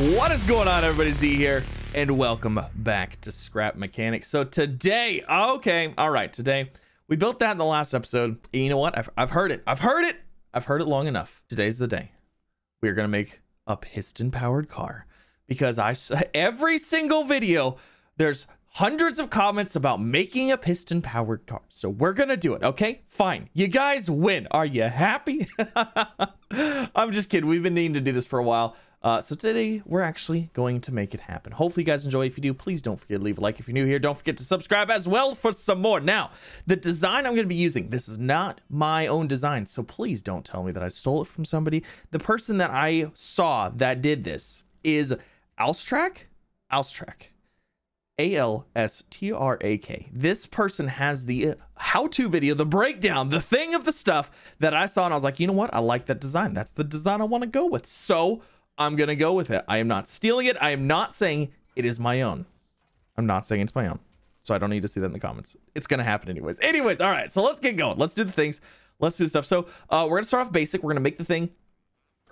What is going on, everybody? Z here, and welcome back to Scrap Mechanics. So today, okay, all right, today we built that in the last episode. And you know what? I've, I've heard it. I've heard it. I've heard it long enough. Today's the day. We are gonna make a piston-powered car because I every single video there's hundreds of comments about making a piston-powered car. So we're gonna do it. Okay, fine. You guys win. Are you happy? I'm just kidding. We've been needing to do this for a while. Uh, so today we're actually going to make it happen. Hopefully you guys enjoy. If you do, please don't forget to leave a like. If you're new here, don't forget to subscribe as well for some more. Now, the design I'm going to be using, this is not my own design. So please don't tell me that I stole it from somebody. The person that I saw that did this is Alstrak. Alstrak. A L S T R A K. This person has the how to video, the breakdown, the thing of the stuff that I saw, and I was like, you know what? I like that design. That's the design I want to go with. So I'm going to go with it. I am not stealing it. I am not saying it is my own. I'm not saying it's my own. So I don't need to see that in the comments. It's going to happen anyways. Anyways, all right. So let's get going. Let's do the things. Let's do stuff. So uh, we're going to start off basic. We're going to make the thing,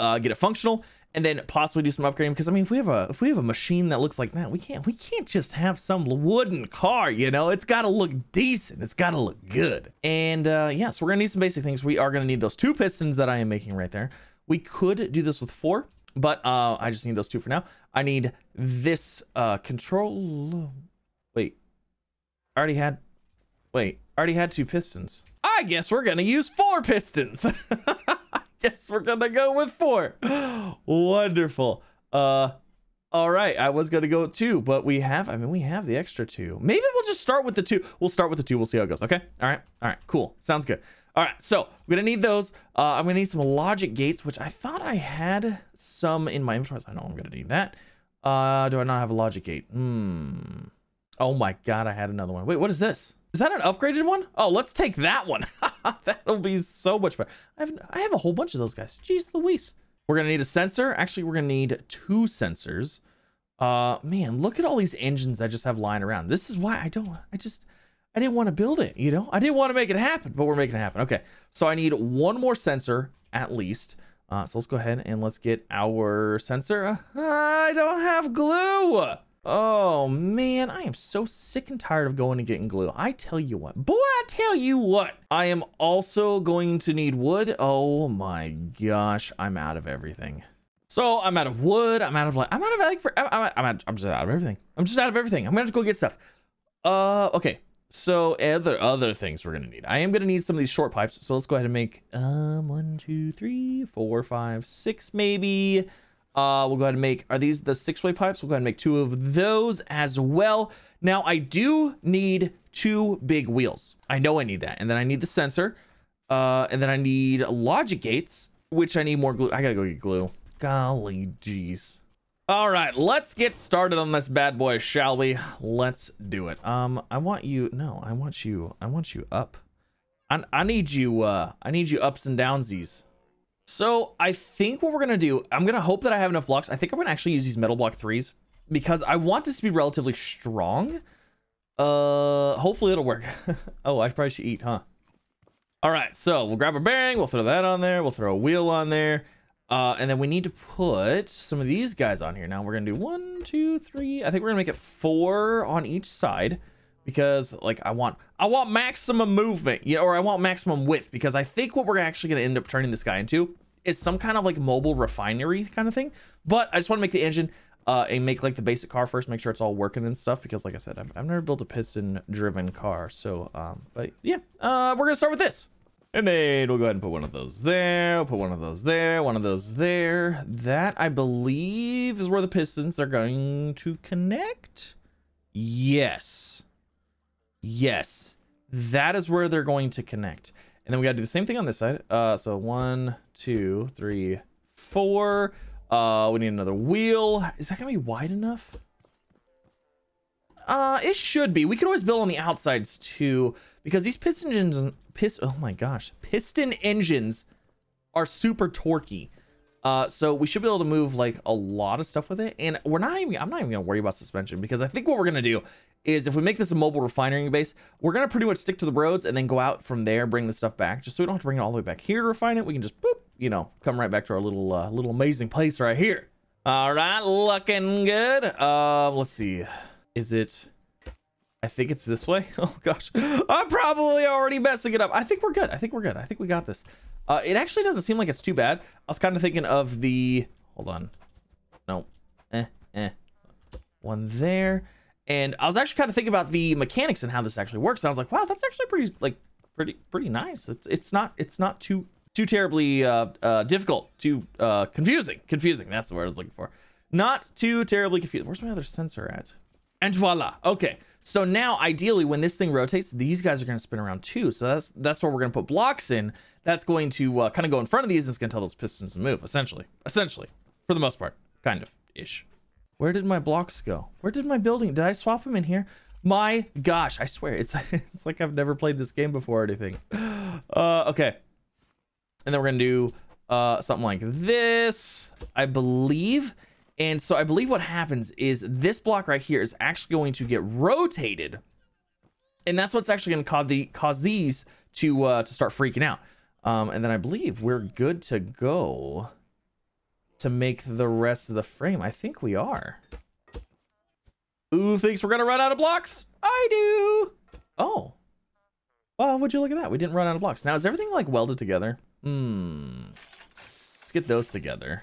uh, get it functional, and then possibly do some upgrading. Because I mean, if we have a if we have a machine that looks like that, we can't we can't just have some wooden car. You know, it's got to look decent. It's got to look good. And uh, yes, yeah, so we're gonna need some basic things. We are gonna need those two pistons that I am making right there. We could do this with four, but uh, I just need those two for now. I need this uh, control. Wait, I already had. Wait, I already had two pistons. I guess we're gonna use four pistons. I guess we're gonna go with four. Wonderful. Uh all right, I was gonna go with two, but we have I mean we have the extra two. Maybe we'll just start with the two. We'll start with the two, we'll see how it goes. Okay. All right, all right, cool. Sounds good. All right, so I'm gonna need those. Uh, I'm gonna need some logic gates, which I thought I had some in my inventory. I know I'm gonna need that. Uh, do I not have a logic gate? Hmm. Oh my god, I had another one. Wait, what is this? Is that an upgraded one? Oh, let's take that one. That'll be so much better. I have I have a whole bunch of those guys. Jeez Louise. We're gonna need a sensor. Actually, we're gonna need two sensors. Uh, man, look at all these engines I just have lying around. This is why I don't. I just I didn't want to build it. You know, I didn't want to make it happen, but we're making it happen. Okay, so I need one more sensor at least. Uh, so let's go ahead and let's get our sensor. Uh, I don't have glue. Oh man, I am so sick and tired of going and getting glue. I tell you what, boy, I tell you what. I am also going to need wood. Oh my gosh, I'm out of everything. So I'm out of wood. I'm out of like, I'm out of like, for, I'm, I'm, out, I'm just out of everything. I'm just out of everything. I'm gonna have to go get stuff. Uh, okay. So other other things we're gonna need. I am gonna need some of these short pipes. So let's go ahead and make um one, two, three, four, five, six, maybe. Uh, we'll go ahead and make, are these the six-way pipes? We'll go ahead and make two of those as well. Now, I do need two big wheels. I know I need that. And then I need the sensor. Uh, and then I need logic gates, which I need more glue. I gotta go get glue. Golly jeez. All right, let's get started on this bad boy, shall we? Let's do it. Um, I want you, no, I want you, I want you up. I, I need you, uh, I need you ups and downsies. So I think what we're gonna do, I'm gonna hope that I have enough blocks. I think I'm gonna actually use these metal block threes because I want this to be relatively strong. Uh, hopefully it'll work. oh, I probably should eat, huh? All right, so we'll grab a bearing, we'll throw that on there, we'll throw a wheel on there. Uh, and then we need to put some of these guys on here. Now we're gonna do one, two, three. I think we're gonna make it four on each side because like I want I want maximum movement, you know, or I want maximum width because I think what we're actually going to end up turning this guy into is some kind of like mobile refinery kind of thing. But I just want to make the engine uh, and make like the basic car first, make sure it's all working and stuff because like I said, I've, I've never built a piston driven car. So, um, but yeah, uh, we're going to start with this. And then we'll go ahead and put one of those there, we'll put one of those there, one of those there. That I believe is where the pistons are going to connect. Yes. Yes, that is where they're going to connect. And then we got to do the same thing on this side. Uh, so one, two, three, four. Uh, we need another wheel. Is that gonna be wide enough? Uh, it should be. We could always build on the outsides too, because these piston engines, pist, oh my gosh, piston engines are super torquey. Uh, so we should be able to move like a lot of stuff with it. And we're not even, I'm not even gonna worry about suspension because I think what we're gonna do is if we make this a mobile refinery base, we're gonna pretty much stick to the roads and then go out from there, bring the stuff back, just so we don't have to bring it all the way back here to refine it. We can just boop, you know, come right back to our little, uh, little amazing place right here. All right, looking good. Uh, let's see. Is it? I think it's this way. Oh gosh, I'm probably already messing it up. I think we're good. I think we're good. I think we got this. Uh, it actually doesn't seem like it's too bad. I was kind of thinking of the. Hold on. No. Eh. Eh. One there. And I was actually kind of thinking about the mechanics and how this actually works. And I was like, wow, that's actually pretty like pretty pretty nice. It's it's not it's not too too terribly uh, uh, difficult, too uh, confusing. Confusing. That's the word I was looking for. Not too terribly confusing. Where's my other sensor at? And voila. Okay. So now, ideally, when this thing rotates, these guys are going to spin around too. So that's that's where we're going to put blocks in. That's going to uh, kind of go in front of these. And it's going to tell those pistons to move. Essentially, essentially, for the most part, kind of ish. Where did my blocks go? Where did my building? Did I swap them in here? My gosh, I swear it's it's like I've never played this game before or anything. Uh, okay. And then we're gonna do uh something like this, I believe. And so I believe what happens is this block right here is actually going to get rotated. And that's what's actually going to cause the cause these to uh to start freaking out. Um and then I believe we're good to go to make the rest of the frame. I think we are. Who thinks we're gonna run out of blocks? I do. Oh. Well, would you look at that? We didn't run out of blocks. Now, is everything like welded together? Hmm. Let's get those together.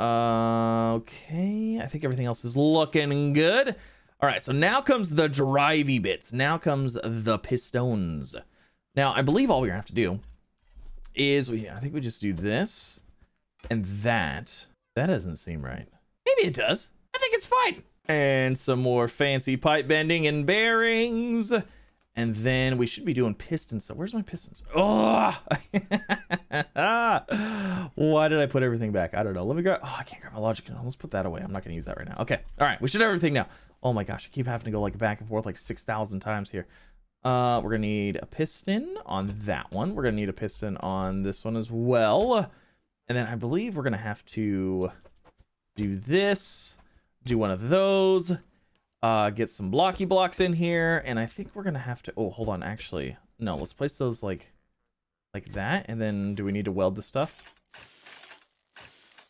Uh, okay. I think everything else is looking good. All right, so now comes the drivey bits. Now comes the pistons. Now, I believe all we're gonna have to do is we. I think we just do this and that. That doesn't seem right. Maybe it does. I think it's fine. And some more fancy pipe bending and bearings. And then we should be doing pistons. So where's my pistons? Oh! Why did I put everything back? I don't know. Let me grab. Oh, I can't grab my logic. Let's put that away. I'm not going to use that right now. Okay. All right. We should have everything now. Oh my gosh. I keep having to go like back and forth like 6,000 times here. Uh, we're going to need a piston on that one. We're going to need a piston on this one as well. And then I believe we're going to have to do this, do one of those, uh, get some blocky blocks in here. And I think we're going to have to, oh, hold on. Actually, no, let's place those like, like that. And then do we need to weld the stuff?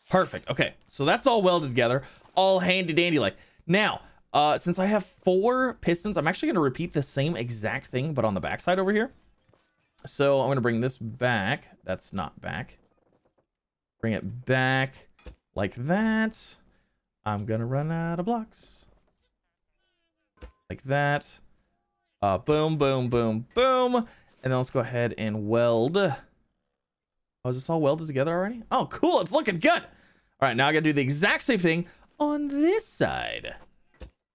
Perfect. Okay. So that's all welded together, all handy dandy like. Now, uh, since I have four pistons, I'm actually going to repeat the same exact thing, but on the backside over here. So I'm going to bring this back. That's not back. Bring it back like that. I'm gonna run out of blocks. Like that. Uh, boom, boom, boom, boom. And then let's go ahead and weld. Oh, is this all welded together already? Oh, cool. It's looking good. All right, now I gotta do the exact same thing on this side.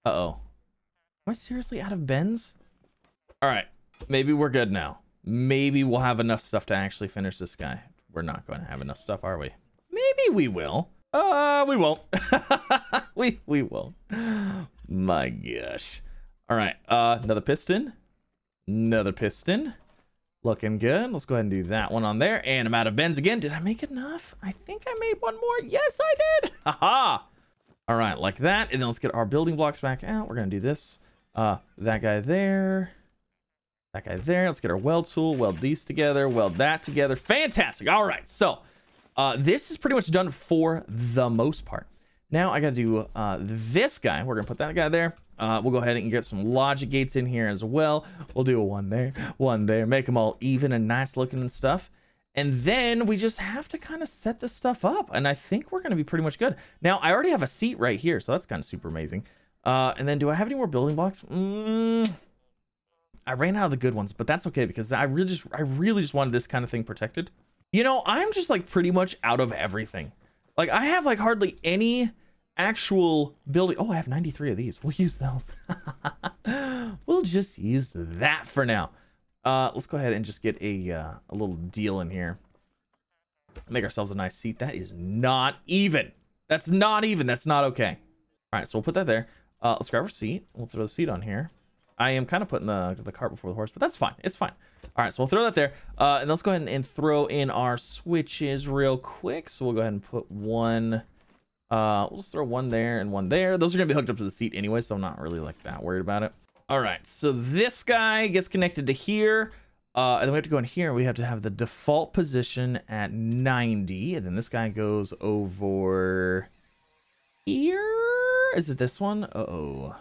Uh-oh. Am I seriously out of bends? All right, maybe we're good now. Maybe we'll have enough stuff to actually finish this guy we're not going to have enough stuff, are we? Maybe we will. Uh, we won't. we we won't. My gosh. All right. Uh, another piston. Another piston. Looking good. Let's go ahead and do that one on there. And I'm out of bends again. Did I make enough? I think I made one more. Yes, I did. Haha. All right, like that. And then let's get our building blocks back out. We're going to do this. Uh, that guy there. That guy there. Let's get our weld tool, weld these together, weld that together. Fantastic. All right. So uh, this is pretty much done for the most part. Now I got to do uh, this guy. We're going to put that guy there. Uh, we'll go ahead and get some logic gates in here as well. We'll do a one there, one there, make them all even and nice looking and stuff. And then we just have to kind of set this stuff up. And I think we're going to be pretty much good. Now, I already have a seat right here, so that's kind of super amazing. Uh, and then do I have any more building blocks? Mm, I ran out of the good ones, but that's okay because I really just I really just wanted this kind of thing protected. You know, I'm just like pretty much out of everything. Like I have like hardly any actual building. Oh, I have 93 of these. We'll use those. we'll just use that for now. Uh, let's go ahead and just get a uh, a little deal in here. Make ourselves a nice seat. That is not even. That's not even. That's not okay. All right, so we'll put that there. Uh, let's grab our seat. We'll throw the seat on here. I am kind of putting the, the cart before the horse, but that's fine. It's fine. All right, so we'll throw that there. Uh, and let's go ahead and, throw in our switches real quick. So we'll go ahead and put one. Uh, we'll just throw one there and one there. Those are going to be hooked up to the seat anyway, so I'm not really like that worried about it. All right, so this guy gets connected to here. Uh, and then we have to go in here. We have to have the default position at 90. And then this guy goes over here. Is it this one? Uh-oh.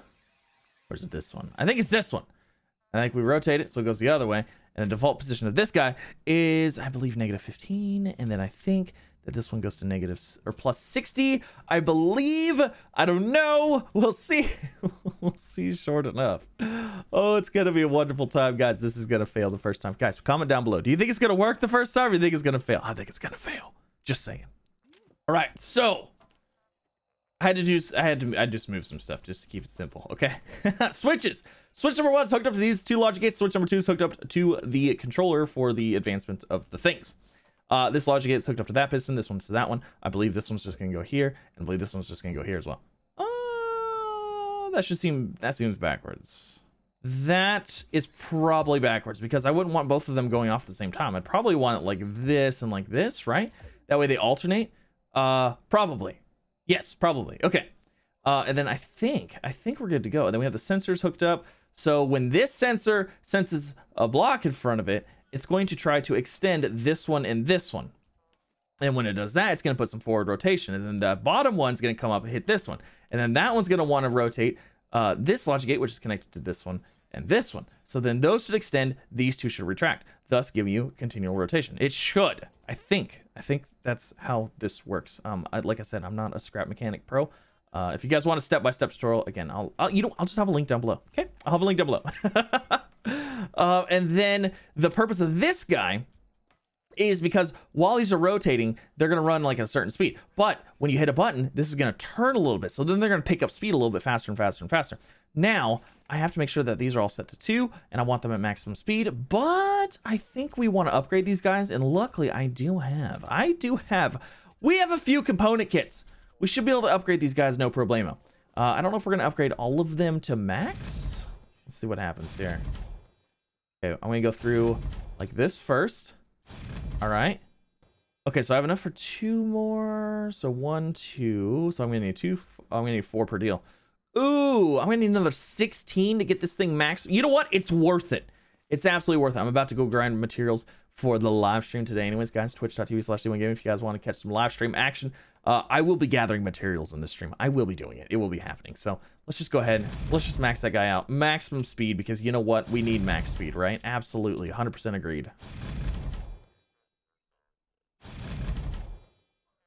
Or is it this one? I think it's this one. I think we rotate it so it goes the other way. And the default position of this guy is, I believe, negative 15. And then I think that this one goes to negative or plus 60. I believe. I don't know. We'll see. we'll see short enough. Oh, it's going to be a wonderful time, guys. This is going to fail the first time. Guys, comment down below. Do you think it's going to work the first time or do you think it's going to fail? I think it's going to fail. Just saying. All right. So I had to do, I had to, I just move some stuff just to keep it simple. Okay. Switches. Switch number one is hooked up to these two logic gates. Switch number two is hooked up to the controller for the advancement of the things. Uh, this logic gate is hooked up to that piston. This one's to that one. I believe this one's just going to go here. And I believe this one's just going to go here as well. Uh, that should seem, that seems backwards. That is probably backwards because I wouldn't want both of them going off at the same time. I'd probably want it like this and like this, right? That way they alternate. Uh, probably. Yes, probably. Okay. Uh, and then I think, I think we're good to go. And then we have the sensors hooked up. So when this sensor senses a block in front of it, it's going to try to extend this one and this one. And when it does that, it's going to put some forward rotation. And then the bottom one's going to come up and hit this one. And then that one's going to want to rotate uh, this logic gate, which is connected to this one and this one. So then those should extend, these two should retract, thus giving you continual rotation. It should, I think. I think that's how this works. Um, I, like I said, I'm not a scrap mechanic pro. Uh, if you guys want a step-by-step tutorial, again, I'll, I'll, you know, I'll just have a link down below. Okay, I'll have a link down below. Uh, and then the purpose of this guy is because while these are rotating, they're going to run like at a certain speed. But when you hit a button, this is going to turn a little bit. So then they're going to pick up speed a little bit faster and faster and faster. Now, I have to make sure that these are all set to 2, and I want them at maximum speed. But I think we want to upgrade these guys, and luckily I do have. I do have. We have a few component kits. We should be able to upgrade these guys no problemo. Uh, I don't know if we're going to upgrade all of them to max. Let's see what happens here. Okay, I'm gonna go through like this first. All right. Okay, so I have enough for two more. So one, two. So I'm gonna need two. I'm gonna need four per deal. Ooh, I'm gonna need another 16 to get this thing max. You know what? It's worth it. It's absolutely worth it. I'm about to go grind materials for the live stream today. Anyways, guys, twitch.tv slash Z1Gaming. If you guys want to catch some live stream action, uh, I will be gathering materials in this stream. I will be doing it. It will be happening. So let's just go ahead. Let's just max that guy out. Maximum speed, because you know what? We need max speed, right? Absolutely. 100% agreed.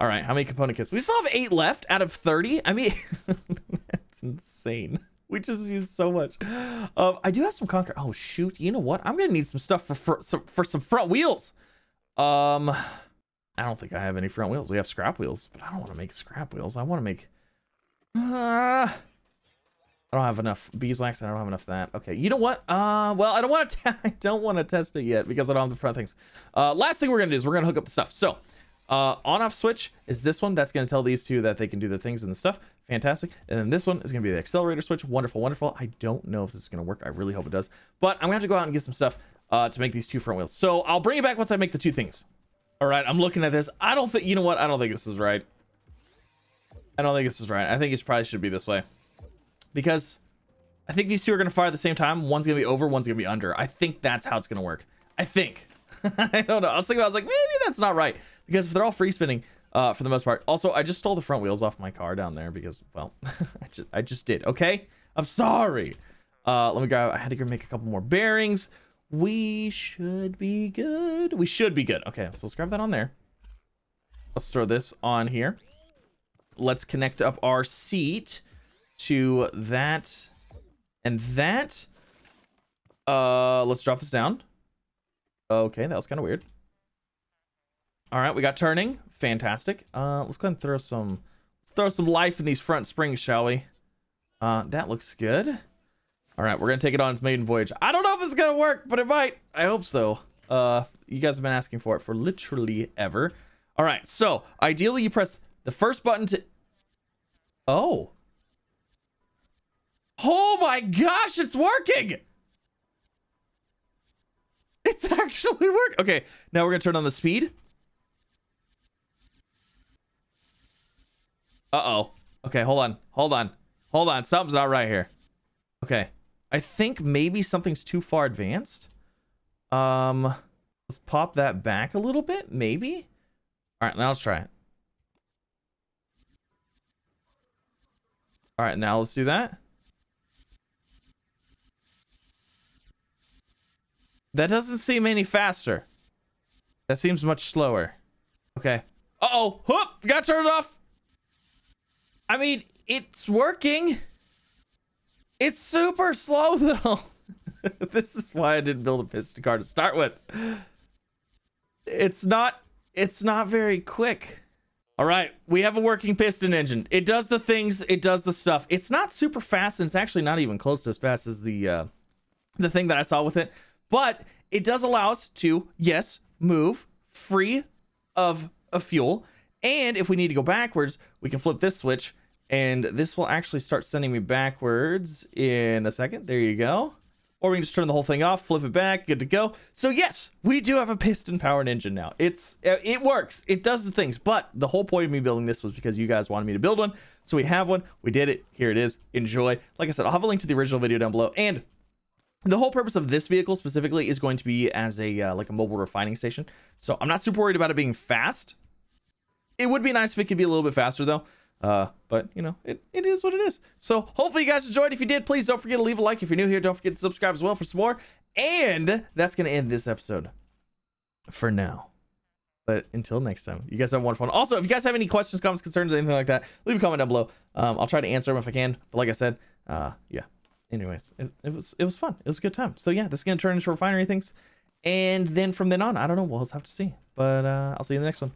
All right, how many component kits? We still have eight left out of 30. I mean, that's insane. We just used so much. Um, I do have some conquer. Oh shoot! You know what? I'm gonna need some stuff for for some for some front wheels. Um, I don't think I have any front wheels. We have scrap wheels, but I don't want to make scrap wheels. I want to make. Uh, I don't have enough beeswax. I don't have enough of that. Okay, you know what? Uh, well, I don't want to. I don't want to test it yet because I don't have the front things. Uh, last thing we're gonna do is we're gonna hook up the stuff. So, uh, on-off switch is this one. That's gonna tell these two that they can do the things and the stuff. Fantastic. And then this one is gonna be the accelerator switch. Wonderful, wonderful. I don't know if this is gonna work. I really hope it does. But I'm gonna have to go out and get some stuff uh, to make these two front wheels. So I'll bring you back once I make the two things. All right, I'm looking at this. I don't think, you know what? I don't think this is right. I don't think this is right. I think it probably should be this way. Because I think these two are going to fire at the same time. One's going to be over, one's going to be under. I think that's how it's going to work. I think. I don't know. I was thinking, I was like, maybe that's not right. Because if they're all free spinning, uh, for the most part. Also, I just stole the front wheels off my car down there because, well, I just, I just did. Okay? I'm sorry. Uh, let me go. I had to go make a couple more bearings. We should be good. We should be good. Okay, so let's grab that on there. Let's throw this on here. Let's connect up our seat to that and that. Uh, let's drop this down. Okay, that was kind of weird. All right, we got turning. Fantastic. Uh, let's go ahead and throw some, let's throw some life in these front springs, shall we? Uh, that looks good. All right, we're gonna take it on its maiden voyage. I don't know if it's gonna work, but it might. I hope so. Uh, you guys have been asking for it for literally ever. All right, so ideally you press the first button to. Oh. Oh my gosh, it's working! It's actually working. Okay, now we're gonna turn on the speed. Uh-oh. Okay, hold on. Hold on. Hold on. Something's not right here. Okay. I think maybe something's too far advanced. Um, let's pop that back a little bit, maybe. All right, now let's try it. All right, now let's do that. That doesn't seem any faster. That seems much slower. Okay. Uh-oh. Whoop! Got turned off. I mean, it's working. It's super slow, though. this is why I didn't build a piston car to start with. It's not... It's not very quick. All right, we have a working piston engine. It does the things, it does the stuff. It's not super fast, and it's actually not even close to as fast as the uh, the thing that I saw with it. But it does allow us to, yes, move free of a fuel. And if we need to go backwards, we can flip this switch, and this will actually start sending me backwards in a second. There you go or we can just turn the whole thing off, flip it back, good to go. So yes, we do have a piston powered engine now. It's uh, it works, it does the things. But the whole point of me building this was because you guys wanted me to build one, so we have one. We did it. Here it is. Enjoy. Like I said, I'll have a link to the original video down below, and the whole purpose of this vehicle specifically is going to be as a uh, like a mobile refining station. So I'm not super worried about it being fast. It would be nice if it could be a little bit faster though. Uh, but you know, it, it is what it is. So hopefully you guys enjoyed. If you did, please don't forget to leave a like. If you're new here, don't forget to subscribe as well for some more. And that's gonna end this episode for now. But until next time, you guys have a wonderful one. Also, if you guys have any questions, comments, concerns, anything like that, leave a comment down below. Um, I'll try to answer them if I can. But like I said, uh, yeah. Anyways, it, it was it was fun. It was a good time. So yeah, this is gonna turn into refinery things. And then from then on, I don't know. We'll have to see. But uh, I'll see you in the next one.